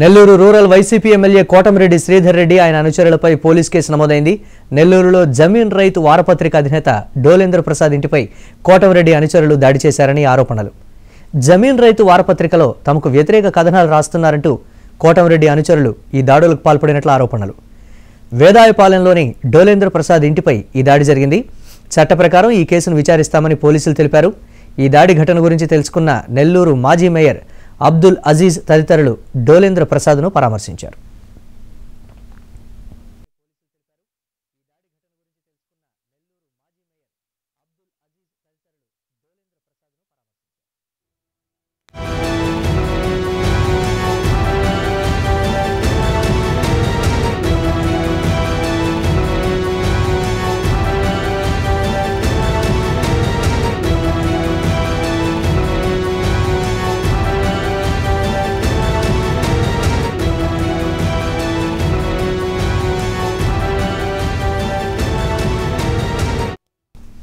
Nellore rural YCP MLA Kotamreddy Sridhar Reddy ఆయన అనుచరులపై police case నమోదైంది. నెల్లూరులో జమీన్ రైతు వారపత్రిక అధినేత డోలేంద్ర ప్రసాద్ ఇంటిపై కోటమిరెడ్డి అనుచరులు దాడి చేశారని ఆరోపణలు. జమీన్ రైతు వారపత్రికలో తమకు వ్యతిరేక కథనాలు రాస్తున్నారంటూ కోటమిరెడ్డి అనుచరులు ఈ దాడులకు పాల్పడినట్లు ఆరోపణలు. వేదాయపాలెంలోని డోలేంద్ర ప్రసాద్ ఇంటిపై ఈ దాడి జరిగింది. చట్ట ప్రకారం ఈ కేసును విచారిస్తామని పోలీసులు తెలిపారు. ఈ దాడి ఘటన గురించి తెలుసుకున్న నెల్లూరు మాజీ మేయర్ అబ్దుల్ అజీజ్ తదితరులు డోలేంద్ర ప్రసాద్ను పరామర్శించారు.